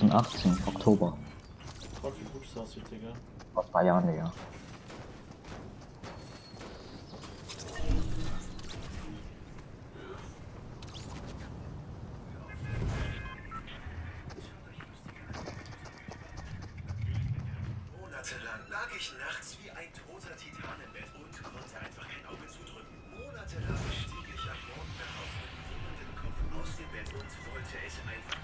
2018, Oktober. Gott, wie gut das aussieht, Digga. Vor zwei Jahren, Digga. Monatelang stieg ich am Morgen nach auf mit brummendem Kopf aus dem Bett und wollte es einfach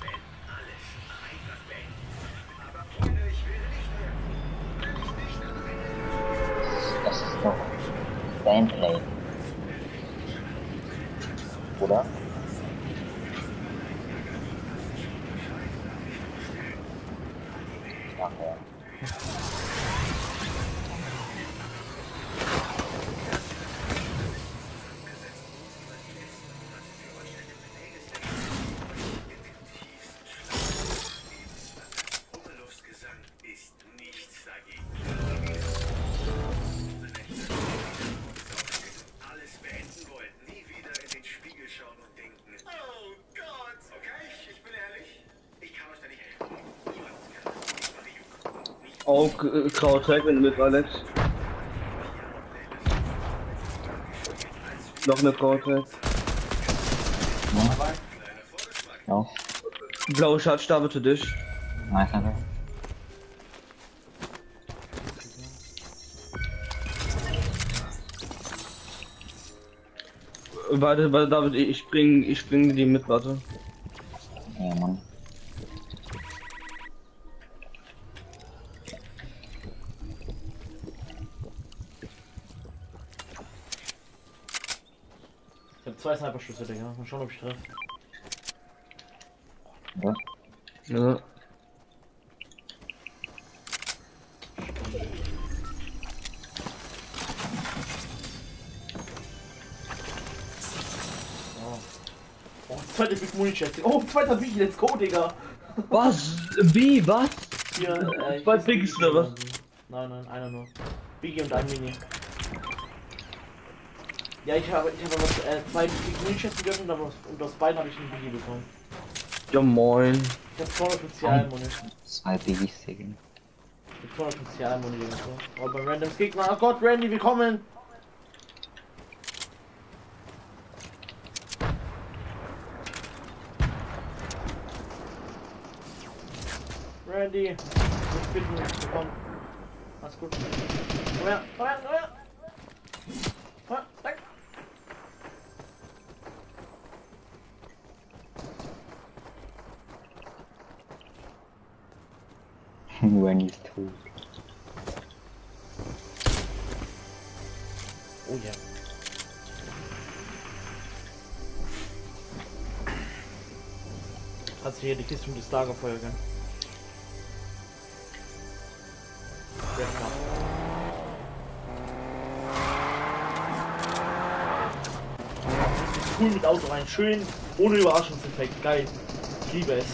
Gameplay. Oder? Auch äh, Krautreck, wenn du mit Alex. Noch eine Krautreck. Ja. Blaue Schatzstabe für dich. Nice, danke. Warte, warte, David, ich spring, ich spring die mit, warte. Ja, Mann. Zwei Sniper-Schüsse, Digga. Mal schauen, ob ich treffe. Ja. Ja. Oh. Oh, zweite Big Muni Chat. Oh, zweiter Big, let's go, Digga. Was? Wie? Was? Hier, äh, Zwei Bigs oder was? Nein, nein, einer nur. Biggie und ein Mini. Ja, ich habe, ich habe aber äh, zwei Big Muni Chats gegönnt und, aus- und aus beiden habe ich einen Biggie bekommen. Ja moin. Ich habe 200 Spezialmuni. Zwei Biggies, Digga. Ich habe 200 Spezialmuni oder so. Oh, bei Randoms Gegner. Oh Gott, Randy, willkommen! Randy, ich mich, komm. Alles gut. Komm her, komm her, komm her! Komm her, weg! Randy ist tot. Oh ja. Hat sich hier die Kiste mit das Lagerfeuer gönn. Sehr knapp. Ist cool mit Auto rein, schön, ohne Überraschungseffekt, geil. Ich liebe es.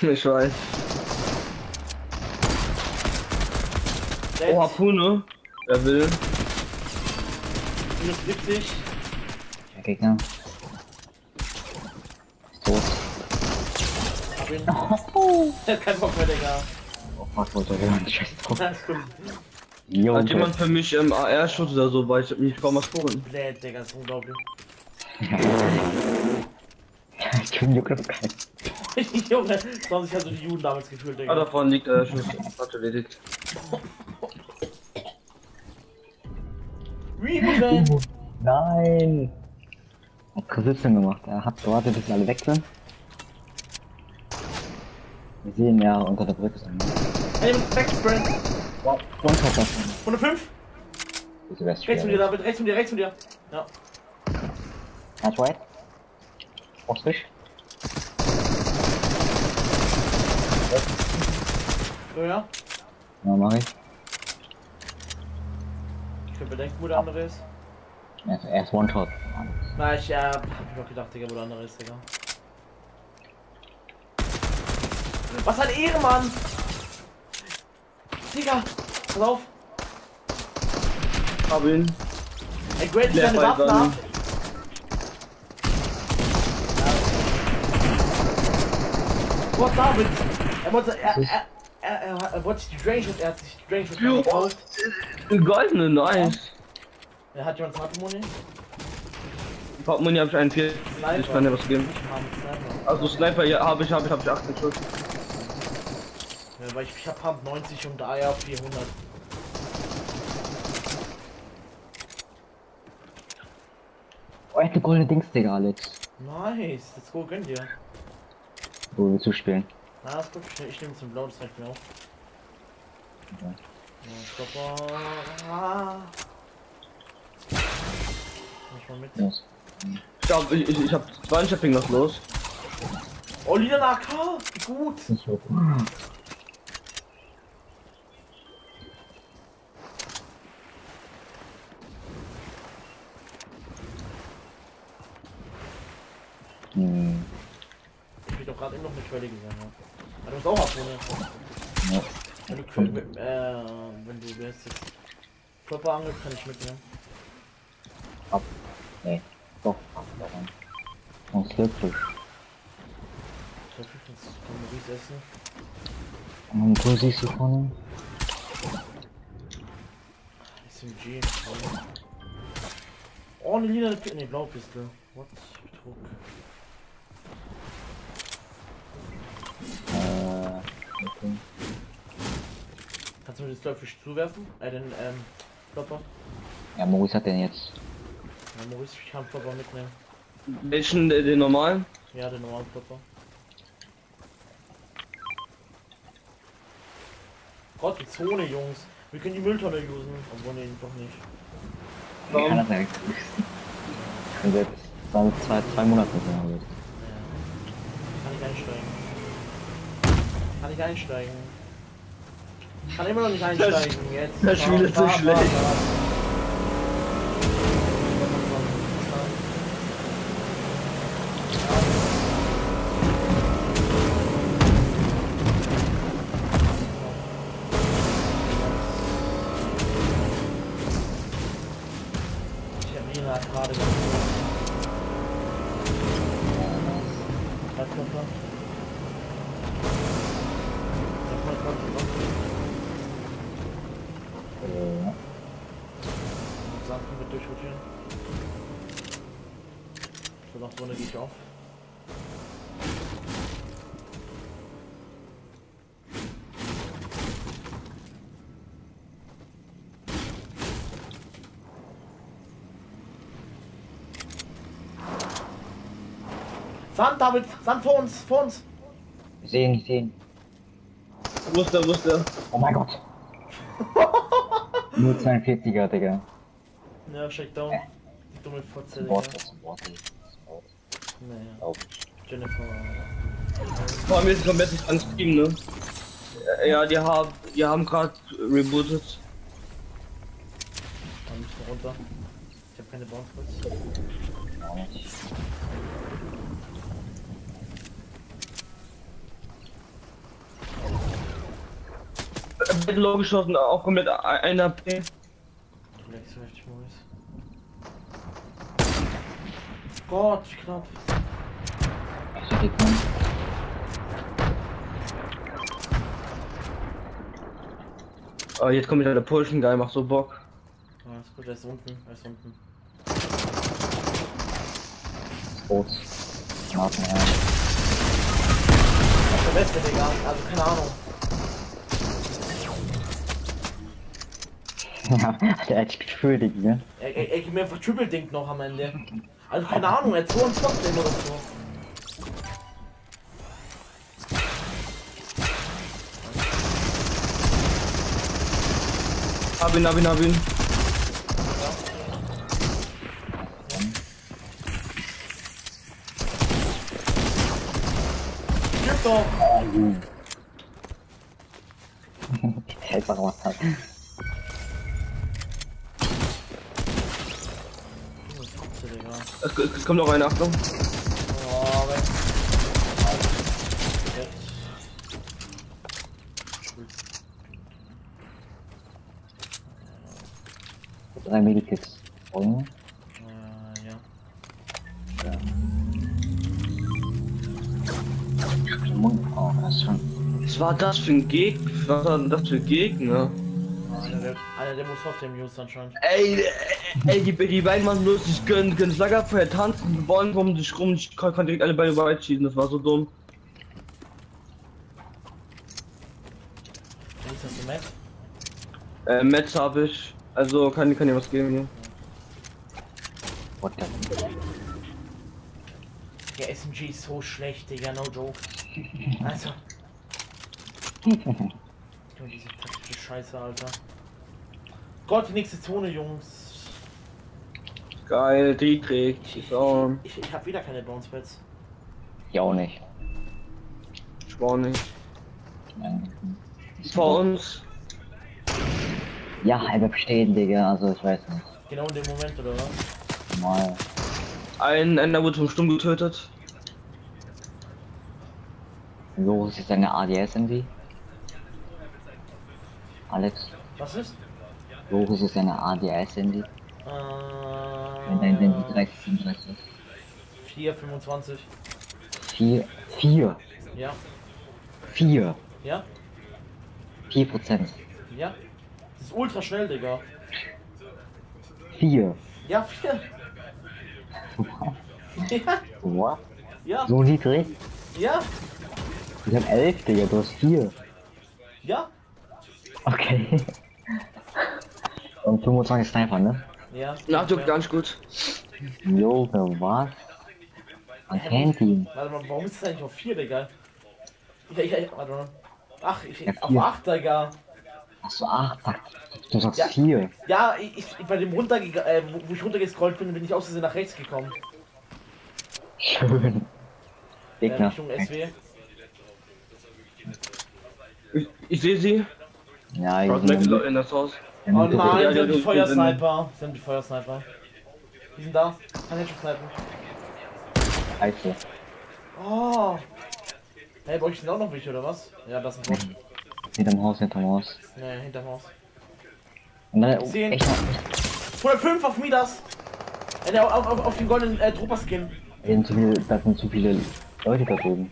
Ich weiß. Oh, Harpune. Wer will? minus 70. Der Gegner. Ist tot. Hab ihn. Der hat keinen Bock mehr, Digga. Oh fuck, wollte er Scheiß drauf. Jo, Hat jemand für mich ähm, AR-Schutz oder so, weil ich hab mich kaum was vorhin. Blöd, Digga, ist unglaublich. ich bin Jucke kein. Junge, so haben sich also die Juden damals gefühlt, Ah, Digga. davon liegt der Schutz. Hat erledigt. Reboot, Nein! Hat Position gemacht. Er hat gewartet, bis alle weg sind. Wir sehen ja unter der Brücke sein. Ey, Backsprint. One Shot davon. 105. Wieso wär's Rechts von dir? David, rechts von dir, rechts von dir. Ja. That's right. Ostrich. So, ja. Ja, mach ich. Ich bin bedenken, wo der andere ist. Er ist, er ist One-Shot. Na, ich äh, hab mir doch gedacht, Digga, wo der andere ist, Digga. Was ein Ehrenmann! Digga, pass auf. Hab ihn. Ey, deine bei Waffen ab. Boah, David, Er wollte, er, er, er, er, er wollte sich die Drain Shot, er hat sich die Drain Shot Goldene, nice. Er hat jemand Hartmoni? Portemonnaie habe ich einen vier. Ich kann dir was geben. Habe. Also Sniper, ja, habe ich, habe ich, habe ich 18 Schuss. Ja, weil ich, ich hab Pump 90 und Eier 400. Oh, eine goldene Dings, Digga, Alex. Nice, let's go, gönn dir. Wo willst du spielen? Na, ist gut, ich, ich nehme zum Blau, das reicht mir auch. Okay. Ah. Ich mal mit. Ich glaube, ich, ich, ich habe 20 Ping noch los. Oh, Lila nach AK! Gut! So. Hm. Ich will doch gerade eben noch eine Quelle gesehen, ja. Aber du musst auch abholen. Ja. Wenn du, Quelle- äh, wenn du, das? Körperangel kann ich mitnehmen. Ab. Nee. Doch, ab daran. Und Slipfish. So viel kannst du Maurice essen. Und wo siehst du von? SMG. Oh, eine lila, ne, blaue Pistole. What? Betrug. Äh. Okay. Kannst du mir das Läufisch zuwerfen? Äh, den, ähm, Klopper? Ja, Maurice hat den jetzt. Ja, Maurice, ich kann Klopper mitnehmen. Welchen, äh, den normalen? Ja, den normalen Klopper. Gott, die Zone, Jungs. Wir können die Mülltonne usen. Obwohl, nee, doch nicht. Ich kann das nicht. Ich bin jetzt seit zwei, zwei mehr gewesen. Ja. Kann ich einsteigen? Kann ich einsteigen? Kann immer noch nicht einsteigen. Jetzt. das Spiel ist so schlecht. Ich gerade gemacht. Durchrotieren. So nach vorne gehe ich auf. Sand, David! Sand vor uns! Vor uns! ich sehe ihn, ich sehe ihn. Ist der? Oh mein Gott. Nur 42er, Digga. Ja, check down. Die dumme Fotze, Support, Digga. Support, Support. Naja. Jennifer. Vor allem ist komplett nicht ans Team, ne? Ja, die haben, die haben gerade rebootet. Da müssen wir runter. Ich hab keine Bounce. Beide Low geschossen, auch komplett einer P. Richtig, Maurice. Gott, wie knapp. Ach, der Gegner. Oh, jetzt kommt wieder der Pushen, geil, macht so Bock. Ja, ist gut, er ist unten, er ist unten. Rot. Das ist der Beste, Digga. Also, keine Ahnung. Ja, der hat sich schuldig, ne? Er, er, er gibt mir einfach Triple-Ding noch am Ende. Also, keine Ahnung, er hat so einen Trotzdem oder so. Hab ihn, hab ihn, hab ihn. Stimmt doch. Digga. Es, es, es kommt noch eine, Achtung. Oh, weg. Jetzt. Drei Medikits. Wollen Äh, ja. Ja. Im Mund. Oh, das ist schon. Was war das für ein Gegner? Was war denn das für ein Gegner? Einer der, einer der muss auf dem News anscheinend. Ey, ey, ey die, die beiden waren lustig, können, können das Lagerfeuer tanzen, die wollen um dich rum, ich kann, kann direkt alle Beine weit schießen, das war so dumm. Ist das so Matt? Äh, Metz habe ich, also kann, kann dir was geben hier. What the... Der SMG ist so schlecht, Digga, no joke. Also. Junge, diese taktische Scheiße, Alter. Gott, die nächste Zone, Jungs. Geil, die kriegt. Ich, ich, So, ich, ich hab wieder keine Bounce Pads. Ich auch nicht. ich war nicht. Nein. Vor uns. Ja, halber bestehen, Digga, also ich weiß nicht. Genau in dem Moment, oder was? Mal. Ein Ender wurde vom Stumm getötet. So, ist jetzt eine ADS in Alex, Was ist? so ist eine ADS in Äh, Wenn dein Handy 30 37 ist. 4, 25. 4, 4, Ja, 4, ja, 4 Prozent. ja. Das ist ultra schnell, Digga. 4. Ja, 4. ja, What? ja, So niedrig? ja, Ich hab 11, Digga, du hast 4. ja. Okay. Und 25 Sniper, ne? Ja. Na, du ganz gut. Junge, was? Man kennt ihn. Warte mal, warum ist das eigentlich auf 4, Digga? Ich, ich, ich, warte mal. Ach, ich, Ja, auf vier. 8, Digga. Hast du 8? Du sagst Ja. 4. Ja, ich, ich bei dem runter, äh, wo, wo ich runtergescrollt bin, bin ich aus nach rechts gekommen. Schön. Äh, Gegner. Richtung SW. Ich, ich sehe sie. Ja, ich Mac bin in das Haus. Oh nein, ja, haben die Feuersniper. Sie haben die Feuersniper. Die sind da. Kann Headshot snipen. Scheiße. Oh. Hey, bei euch sind auch noch welche, oder was? Ja, das ist ein Bot. Hinterm Haus, hinterm Haus. Nee, hinterm Haus. Dann, oh, Zehn. echt mal, 105 auf Midas. Äh, auf, auf, auf, den goldenen äh, Trooper-Skin. da sind zu viele, Leute da drüben.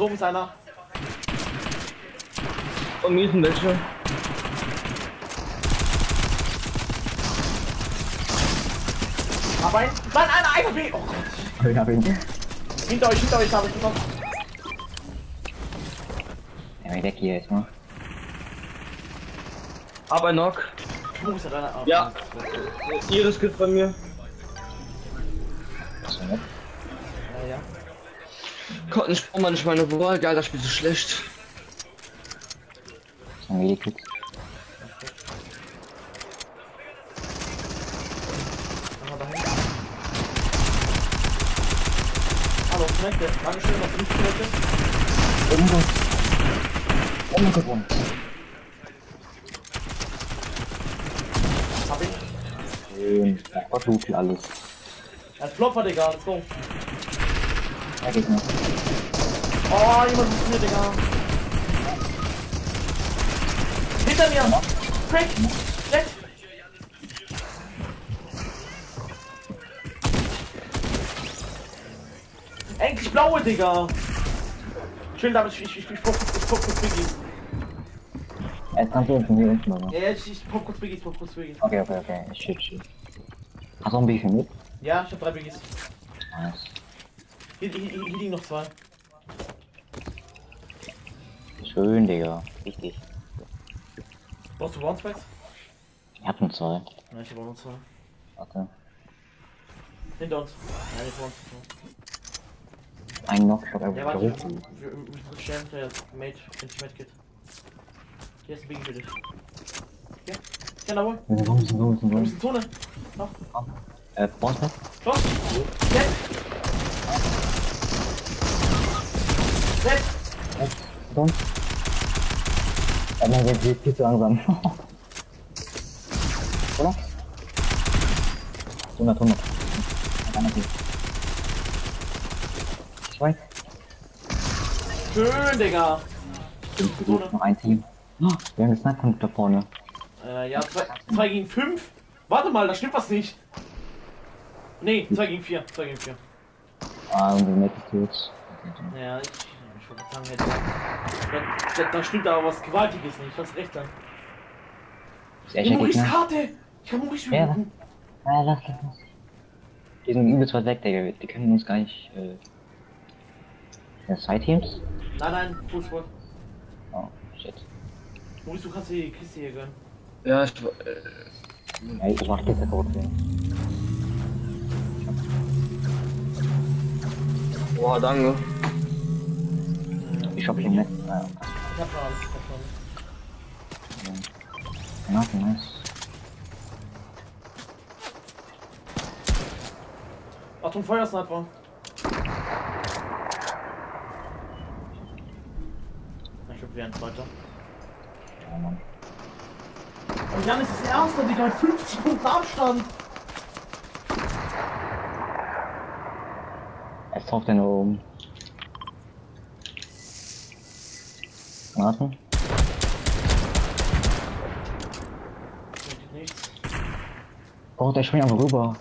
Oben ist einer. Und mir sind welche. Aber ein. Mann, einer, einer B. Oh Gott. Ich hab ihn. Hinter euch, hinter euch habe ich noch. Ja, weg hier jetzt mal. Hab ein Knock. Wo ist der deiner? Oh, Ja. Iris gibt bei mir. Ne? Ja, ja. Cotton Sprung nicht meine Wahl. Geil, das Spiel so schlecht. So ein Medikit. Machen wir dahin. Hallo, Schmecke. Dankeschön, was nicht Schmecke. Umge... Umgewonnen. Hab ich. Schön. Oh Gott, alles. Als Flopper, Digga, let's go. Ja, Gegner. Oh, jemand ist mir, Digga. Hinter mir! Crack! Red! Endlich blaue, Digga! Chill damit, ich, ich, ich, ich ich pop kurz Biggies. Er ist ganz unten, hier unten, oder? Ja, ich, ich kurz Biggies, kurz Biggies. Okay, okay, okay. Ich shit, shit. Hast du ein bisschen mit? Ja, ich hab drei Biggies. Nice. Hier, hier, hier, hier liegen noch zwei. Schön, Digga. Richtig. Brauchst du Roundspacks? Ich hab nur zwei. Nein, ich hab auch noch zwei. Warte. Hinter uns. Ja, nicht vor uns. Ein noch, ich hab Ja, warte, wir, wir, wir stellen der Mate, endlich Medkit. Hier ist ein Biggie für dich. Hier, hier, da wohl. Wir sind rum, wir sind wir sind müssen Zone. Noch. Äh, du? Los. Jetzt. Jetzt. Sonst? Ja, nein, jetzt wird viel zu langsam. Oder? 100, 100. Einer hier. Zwei. Schön, Digga. Noch ein Team. Oh, wir haben gesniped von da vorne. Äh, ja, 2 gegen 5. Warte mal, da stimmt was nicht. Nee, 2 gegen 4. 2 gegen 4. Ah, und wir merken kurz. Ja, ich, ich sagen, hätte. Da, da, da stimmt aber was Gewaltiges nicht. Hast recht dann. Ist Ja, ein Maurice Gegner? Karte! Ich hab Maurice Ja. schon. Ah, lass, lass, lass. Die sind übelst weit weg, Digga. Die können uns gar nicht, äh... Ja, zwei Teams? Nein, nein, Fußball. Oh, shit. Maurice, du kannst dir die Kiste hier gönnen. Ja, ich. Äh, Ja, ich mach diese Code für. boah, danke. Ich hab hier mit. Ah, Ich hab alles. Ich hab alles. ja, okay, nice. Achtung, Feuersniper. Ich glaube, wir werden Zweiter. Ja, Mann. Und Jan ist das Erste, Digga, mit 50 Punkten Abstand. Es taucht denn oben. Nichts. Oh, der springt einfach rüber.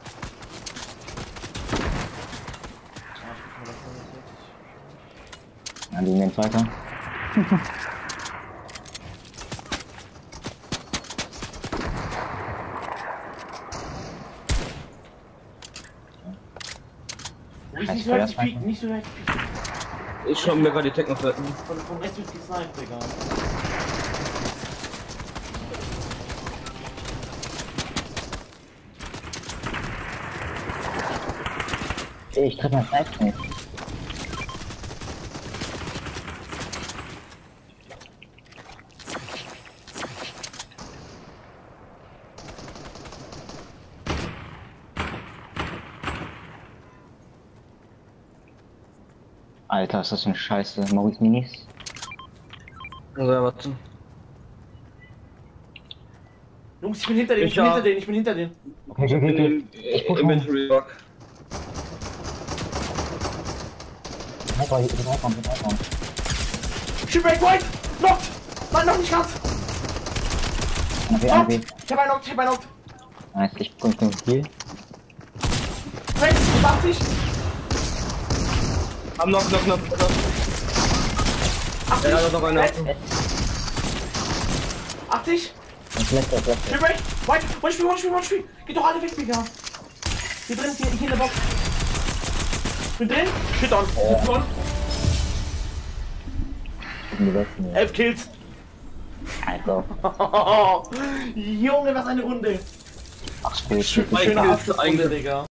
Ja, die nehmen weiter. Nicht so pieken, nicht so pieken. Ich schau mir gerade die Techno-Fetten. Von, von rechts wird gesniped, Digga. Ich treffe mein Sniper nicht. Alter, ist das für eine Scheiße. Maurice Minis? Also, ja, warte. Jungs, ich bin hinter denen, ich, Ich bin hinter denen, ich bin hinter denen. Okay, okay, okay. Ich push Inventory Rock. Sniper, ich bin reinkommen, ich bin reinkommen. Shipwreck White! Knockt! Nein, noch nicht ganz! Ich hab einen Knockt, ich hab einen Knockt! Nice, ich nur hier. Rechts, 80! Am noch, noch, noch, noch. 80! Ja, da noch einer. Rechts, 80! Das letzte, das letzte. Shipwreck! White! One Spiel, One Spiel, One Spiel! Geht doch alle weg, Digga! Hier drin, hier, hier in der Box. Bin drin? Shit on. Shit on. Letzten, ja. 11 Kills. Alter. Junge, was eine Runde. Ach. Schöne Mike, Abschlussrunde, einge- Digga.